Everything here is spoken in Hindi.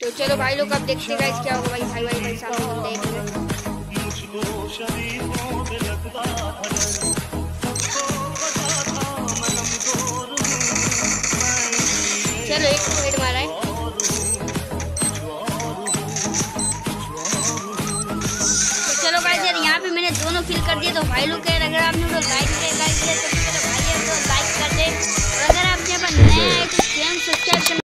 तो चलो भाई लोग, अब देखते हैं क्या होगा। भाई भाई भाई भाई, सामने देख रहे चलो, एक मिनट मारा है। तो चलो भाई यार, यहाँ पे मैंने दोनों फिल कर दिए तो भाई लोग कह अगर आपने